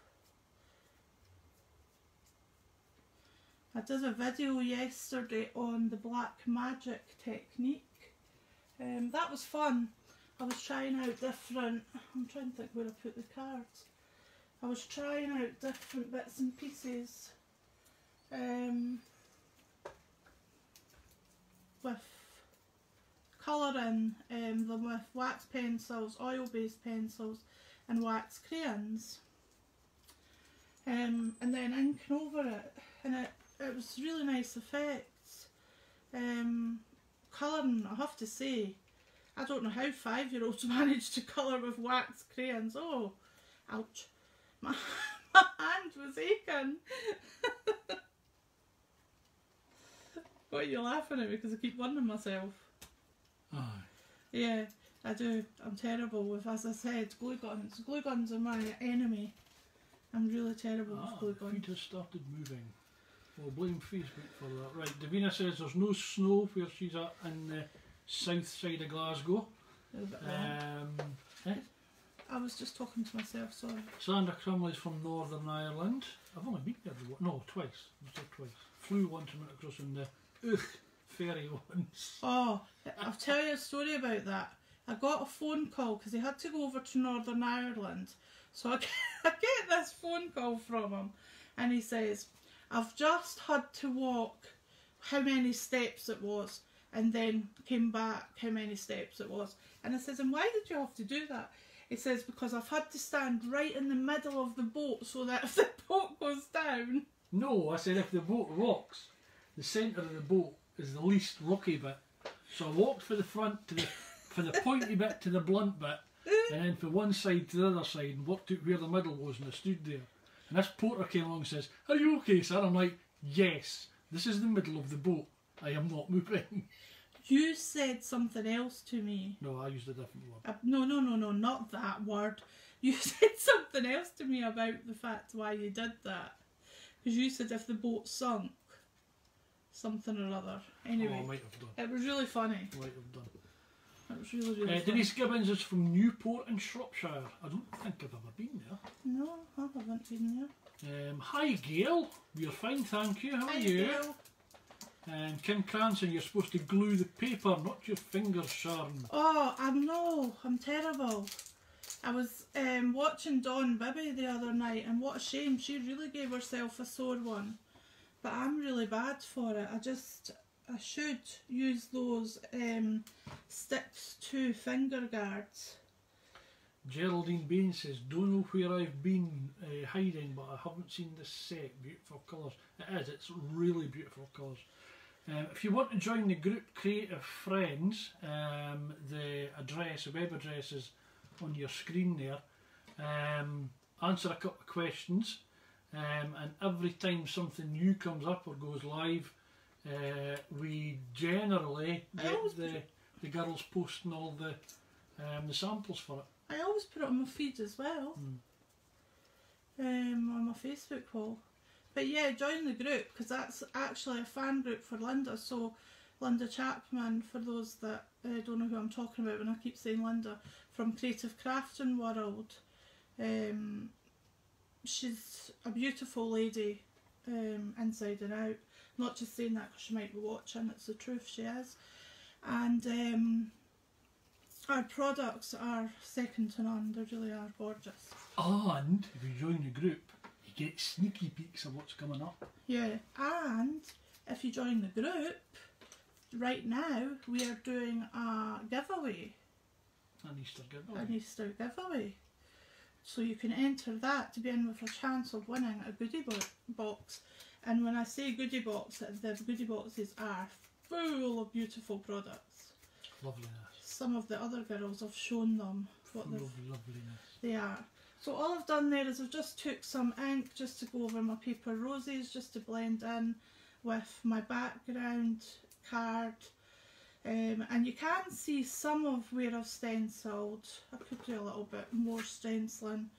I did a video yesterday on the black magic technique. Um, that was fun. I was trying out different, I'm trying to think where I put the cards. I was trying out different bits and pieces um, with colouring um, them with wax pencils, oil based pencils and wax crayons. Um, and then inking over it, and it, it was really nice effects. Um, colouring, I have to say, I don't know how five year olds manage to colour with wax crayons. Oh, ouch. My, my hand was aching. what are you laughing at? Because I keep wondering myself. Yeah, I do. I'm terrible with, as I said, glue guns. Glue guns are my enemy. I'm really terrible Ah, with glue guns. feet has started moving. We'll blame Facebook for that. Right, Davina says there's no snow where she's at in the south side of Glasgow. A bit wrong. Um, I was just talking to myself, sorry. Sandra Crumley's from Northern Ireland. I've only been there once. No, twice. I was there twice. Flew once and went across in the Ugh ferry once. Oh, I'll tell you a story about that. I got a phone call because he had to go over to Northern Ireland. So I get, I get this phone call from him, and he says, I've just had to walk how many steps it was, and then came back how many steps it was. And I says, And why did you have to do that? He says, Because I've had to stand right in the middle of the boat so that if the boat goes down, No, I said if the boat rocks, the centre of the boat is the least rocky bit. So I walked for the front to the for the pointy bit to the blunt bit, and then from one side to the other side, and walked out where the middle was, and I stood there. And this porter came along and says, "Are you okay, sir?" I'm like, "Yes, this is the middle of the boat. I am not moving." you said something else to me. no, I used a different word. Uh, no, no, no, no, not that word. You said something else to me about the fact why you did that. Because you said if the boat sunk, something or other. Oh, Anyway, I might have done. it was really funny. Might have done. It was really, really Uh, funny. Denise Gibbons is from Newport in Shropshire. I don't think I've ever been there. No, I haven't been there. Um, hi Gail, we're fine, thank you. How are Hi, you? Gail. And Kim Cranston, you're supposed to glue the paper, not your fingers, Sharon. Oh, I know. I'm terrible. I was um, watching Dawn Bibby the other night, and what a shame. She really gave herself a sore one. But I'm really bad for it. I just, I should use those um, sticks to finger guards. Geraldine Bain says, don't know where I've been uh, hiding, but I haven't seen this set. Beautiful colours. It is, it's really beautiful colours. Um, if you want to join the group Creative Friends, um, the address, the web address is on your screen there. Um, answer a couple of questions, um, and every time something new comes up or goes live, uh, we generally get the, the girls posting all the um, the samples for it. I always put it on my feed as well. Um, on my Facebook wall. But yeah, join the group because that's actually a fan group for Linda. So Linda Chapman, for those that uh, don't know who I'm talking about when I keep saying Linda, from Creative Crafting World. Um, she's a beautiful lady, um, inside and out. Not just saying that because she might be watching, it's the truth, she is. And um, our products are second to none, they really are gorgeous. And if you join the group, you get sneaky peeks of what's coming up. Yeah, and if you join the group, right now we are doing a giveaway, An Easter giveaway. an Easter giveaway. So you can enter that to be in with a chance of winning a goodie bo- box. And when I say goodie box, the goodie boxes are full of beautiful products. Loveliness. Some of the other girls have shown them what Full of loveliness. They are. So all I've done there is I've just took some ink just to go over my paper roses, just to blend in with my background card. Um, and you can see some of where I've stenciled. I could do a little bit more stenciling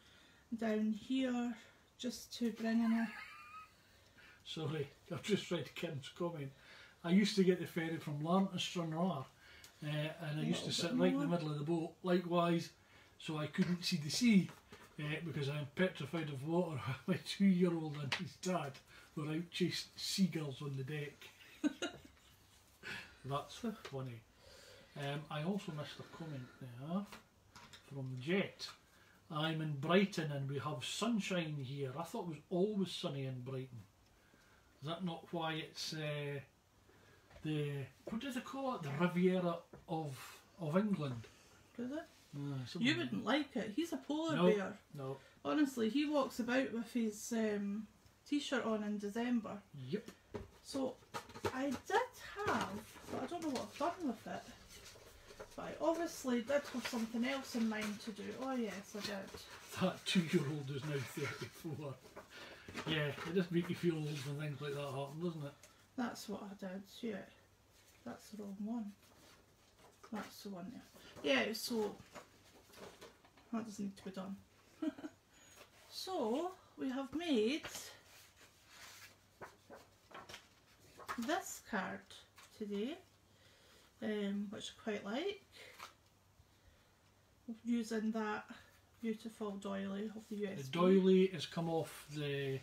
down here just to bring in a... Sorry, I've just read Kim's comment. I used to get the ferry from Larne to Stranraer, uh, and I used to sit right in the middle of the boat, likewise, so I couldn't see the sea uh, because I'm petrified of water. My two year old and his dad were out chasing seagulls on the deck. That's funny. Um, I also missed a comment there from Jet. I'm in Brighton and we have sunshine here. I thought it was always sunny in Brighton. Is that not why it's uh, the what do they call it? The Riviera of of England. Do they? Uh, You wouldn't like it. He's a polar No. bear. No. Honestly, he walks about with his um, t-shirt on in December. Yep. So I did have, but I don't know what I've done with it. But I obviously did have something else in mind to do. Oh yes, I did. That two-year-old is now thirty-four. Yeah, it just makes you feel old when things like that happen, doesn't it? That's what I did. Yeah, that's the wrong one. That's the one there. Yeah. So that doesn't need to be done. so we have made this card today, um, which I quite like. Using that beautiful doily of the USB. The doily has come off the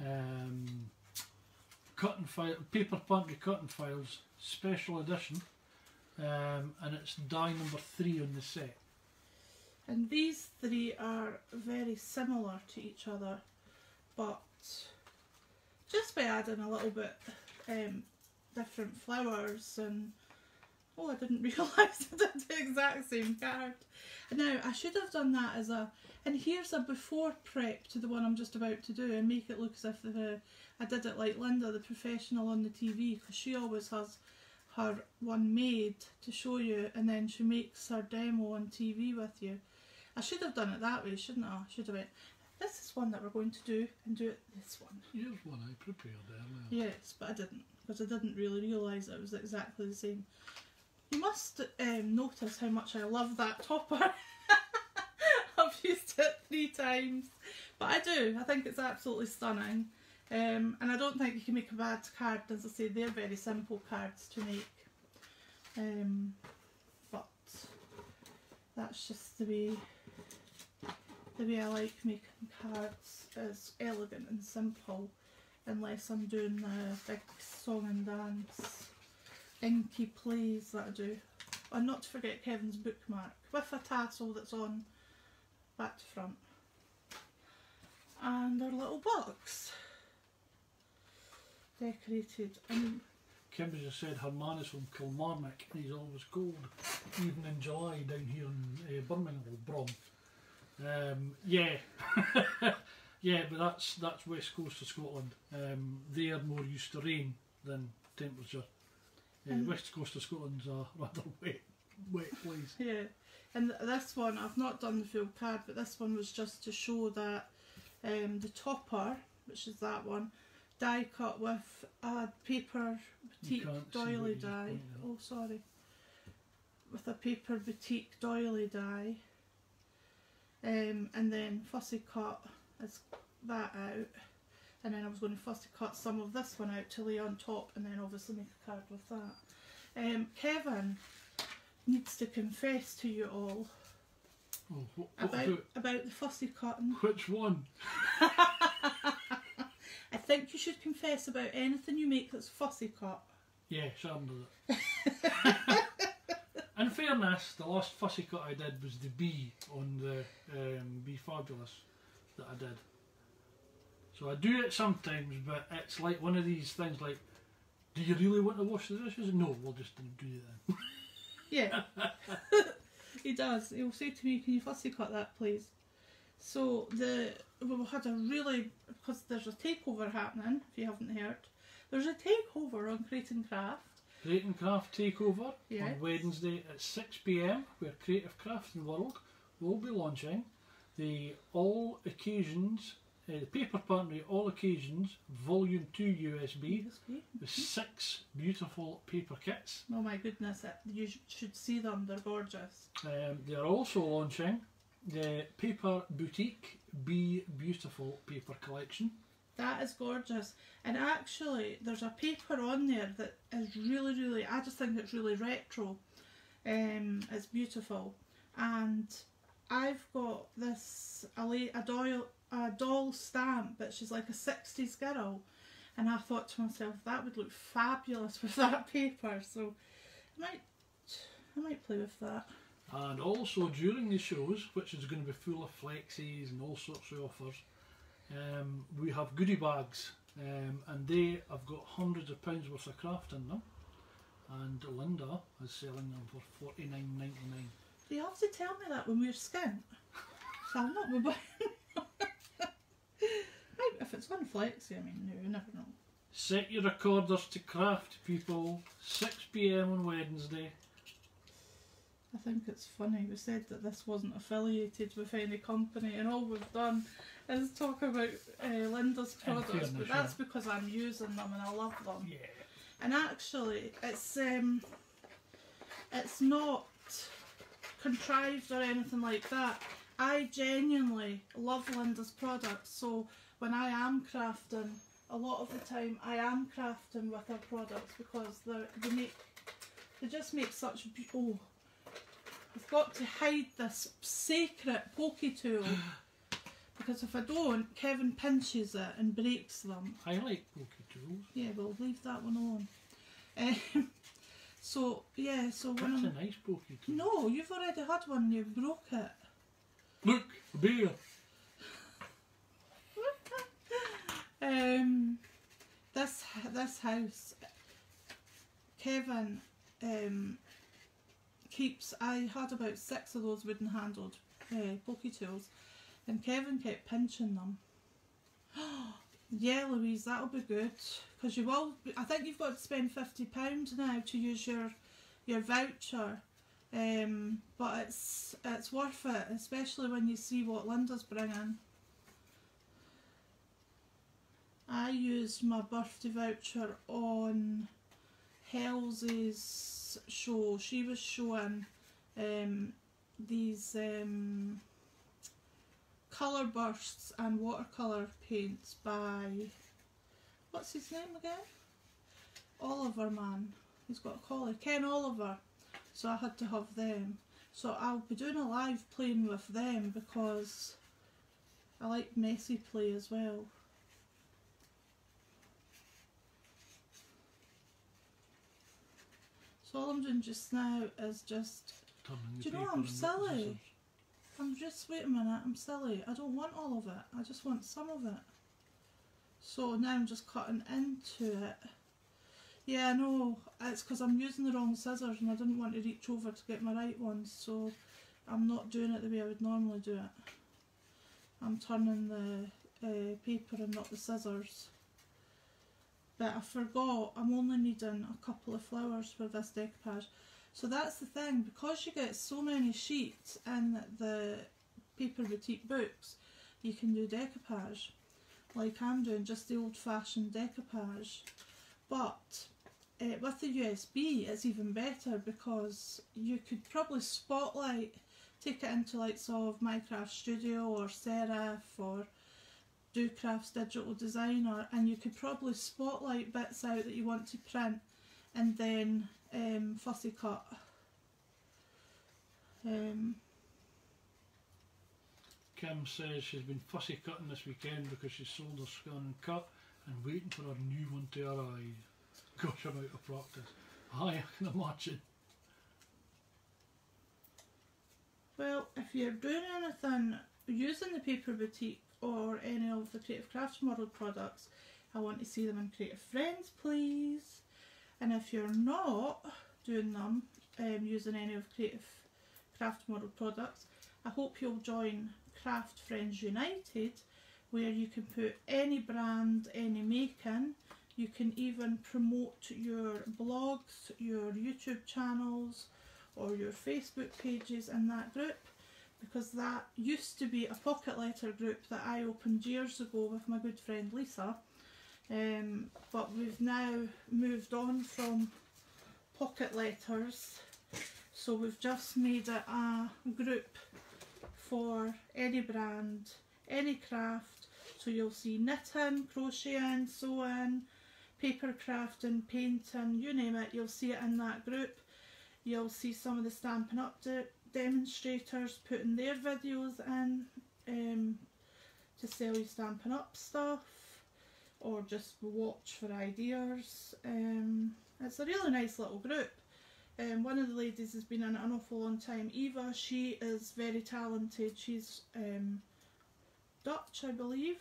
um, cotton file, paper pantry cotton files special edition, um, and it's die number three on the set. And these three are very similar to each other, but just by adding a little bit um, different flowers and oh, I didn't realise I did the exact same card. Now I should have done that as a and here's a before prep to the one I'm just about to do and make it look as if the, I did it like Linda, the professional on the TV, because she always has her one made to show you, and then she makes her demo on TV with you. I should have done it that way, shouldn't I? I should have went, this is one that we're going to do, and do it this one. Here's one I prepared earlier. Yes, but I didn't, because I didn't really realise it was exactly the same. You must um, notice how much I love that topper. I've used it three times, but I do. I think it's absolutely stunning, um, and I don't think you can make a bad card. As I say, they're very simple cards to make, um, but that's just the way the way I like making cards is elegant and simple, unless I'm doing the big song and dance inky plays that I do. And not to forget Kevin's bookmark with a tassel that's on back front. And our little box. Decorated and Kimberly just said her man is from Kilmarnock and he's always cold, even in July down here in uh, Birmingham Brom. Um, yeah, yeah, but that's that's west coast of Scotland. Um, they are more used to rain than temperature. Uh, And- west coast of Scotland's a rather wet, wet place. yeah. And th- this one I've not done the full card, but this one was just to show that um, the topper, which is that one, die cut with a paper boutique can't see what doily die. Oh, sorry. With a paper boutique doily die. Um, and then fussy cut is that out. And then I was going to fussy cut some of this one out to lay on top and then obviously make a card with that. Um, Kevin needs to confess to you all Oh, what, what about, about, about the fussy cutting. which one? I think you should confess about anything you make that's fussy cut. Yeah, Sharon does it. In fairness, the last fussy cut I did was the B on the um, Be Fabulous that I did. So I do it sometimes, but it's like one of these things like, do you really want to wash the dishes? No, we'll just do it then. Yeah. he does. He'll say to me, Can you fussy cut that please? So the we had a really because there's a takeover happening, if you haven't heard. There's a takeover on and Craft. Create and Craft Takeover Yes. on Wednesday at 6pm, where Creative Crafting World will be launching the All Occasions, uh, the Paper Pantry All Occasions Volume 2 USB USB. with six beautiful paper kits. Oh my goodness, you should see them, they're gorgeous. Um, they are also launching the Paper Boutique Be Beautiful paper collection. That is gorgeous. And actually, there's a paper on there that is really, really, I just think it's really retro. Um, it's beautiful. And I've got this, a, a, doll, a doll stamp, but she's like a 60s girl. And I thought to myself, that would look fabulous with that paper. So I might, I might play with that. And also during the shows, which is going to be full of flexies and all sorts of offers, um, we have goodie bags, um, and they have got hundreds of pounds worth of craft in them. And Linda is selling them for forty nine ninety nine. You have to tell me that when we're skint. So I'll not buying. If it's on flexi, I mean, no, you never know. Set your recorders to craft, people. 6 pm on Wednesday. I think it's funny. We said that this wasn't affiliated with any company, and all we've done is talk about uh, Linda's products. But that's because I'm using them and I love them. Yeah. And actually, it's um, it's not contrived or anything like that. I genuinely love Linda's products, so when I am crafting, a lot of the time I am crafting with her products because they they make they just make such be- oh. I've got to hide this sacred pokey tool because if I don't, Kevin pinches it and breaks them. I like Poke Tools. Yeah, we'll leave that one on. Um, so yeah, so when That's I'm a nice Poke Tool. no, you've already had one. You broke it. Look, a bear. Um, this this house, Kevin, um, keeps. I had about six of those wooden handled uh, pokey tools, and Kevin kept pinching them. yeah, Louise, that'll be good because you will. I think you've got to spend fifty pounds now to use your your voucher. Um, but it's it's worth it, especially when you see what Linda's bringing. I used my birthday voucher on Show. She was showing um, these um, colour bursts and watercolour paints by what's his name again? Oliver man. He's got a collie. Ken Oliver. So I had to have them. So I'll be doing a live playing with them because I like messy play as well. So all I'm doing just now is just Do you know I'm and not the silly? I'm just wait a minute, I'm silly. I don't want all of it. I just want some of it. So now I'm just cutting into it. Yeah, I know. It's because I'm using the wrong scissors and I didn't want to reach over to get my right ones, so I'm not doing it the way I would normally do it. I'm turning the uh, paper and not the scissors. But I forgot I'm only needing a couple of flowers for this decoupage. So that's the thing, because you get so many sheets in the paper boutique books, you can do decoupage. Like I'm doing just the old fashioned decoupage. But uh, with the USB it's even better because you could probably spotlight, take it into sort of Minecraft Studio or Serif or Do Crafts Digital Designer and you could probably spotlight bits out that you want to print and then um, fussy cut. Um, Kim says she's been fussy cutting this weekend because she sold her scan and cut and waiting for her new one to arrive. Gosh, I'm out of practice. Aye, I can imagine. well, if you're doing anything using the paper boutique or any of the Creative Crafting World products, I want to see them in Creative Friends, please. And if you're not doing them um, using any of Creative Crafting World products, I hope you'll join Craft Friends United, where you can put any brand, any making. You can even promote your blogs, your YouTube channels, or your Facebook pages in that group because that used to be a pocket letter group that I opened years ago with my good friend Lisa. Um, but we've now moved on from pocket letters, so we've just made it a group for any brand, any craft. So you'll see knitting, crocheting, sewing, paper crafting, painting, you name it, you'll see it in that group. You'll see some of the Stampin' Up demonstrators putting their videos in um, to sell you Stampin' Up stuff or just watch for ideas. Um, it's a really nice little group. Um, one of the ladies has been in it an awful long time. Eva, she is very talented. She's um, Dutch, I believe,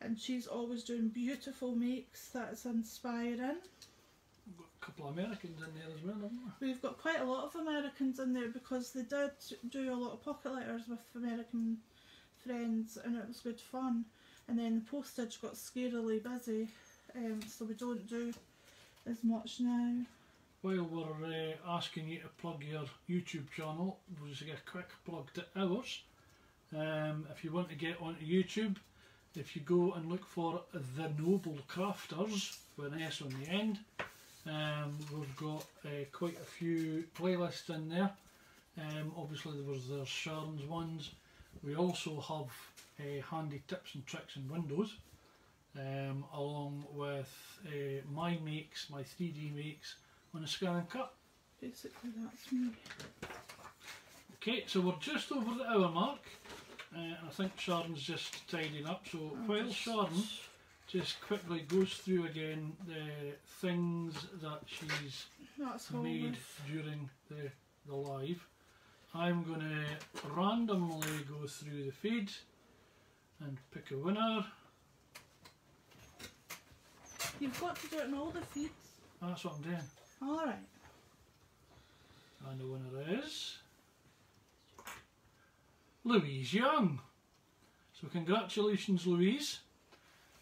and she's always doing beautiful makes that's inspiring. I've got a couple of Americans in there as well, haven't we? We've got quite a lot of Americans in there because they did do a lot of pocket letters with American friends and it was good fun. And then the postage got scarily busy, um, so we don't do as much now. While we're uh, asking you to plug your YouTube channel, we'll just get a quick plug to ours. Um, if you want to get onto YouTube, if you go and look for The Noble Crafters with an S on the end, um, we've got uh, quite a few playlists in there. Um, obviously, there was there's Sharon's ones. We also have uh, handy tips and tricks in Windows, um, along with uh, my makes, my 3D makes on a ScanNCut. Basically, that's me. Okay, so we're just over the hour mark. Uh, and I think Sharon's just tidying up. So I'll while Sharon just quickly goes through again the things that she's That's made during the, the live, I'm going to randomly go through the feed and pick a winner. You've got to do it in all the feeds. That's what I'm doing. Alright. And the winner is Louise Young. So congratulations, Louise.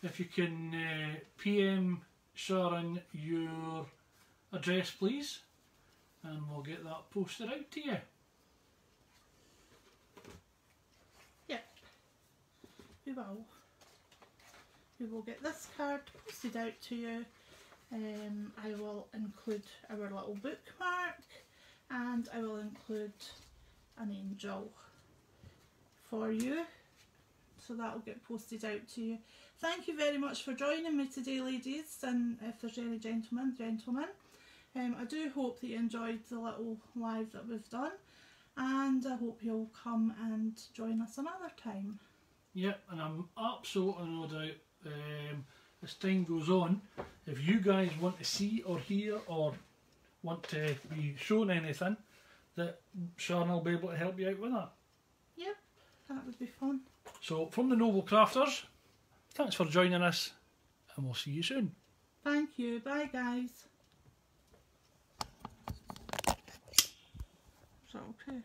If you can uh, PM Sharon your address, please, and we'll get that posted out to you. Yep. We will. We will get this card posted out to you. Um, I will include our little bookmark and I will include an angel for you. So that will get posted out to you. Thank you very much for joining me today, ladies, and if there's any gentlemen, gentlemen. Um, I do hope that you enjoyed the little live that we've done, and I hope you'll come and join us another time. Yep, and I'm absolutely no doubt um, as time goes on, if you guys want to see or hear or want to be shown anything, that Sharon will be able to help you out with that. Yep, that would be fun. So, from the Noble Crafters, thanks for joining us, and we'll see you soon. Thank you. Bye, guys. Is that okay?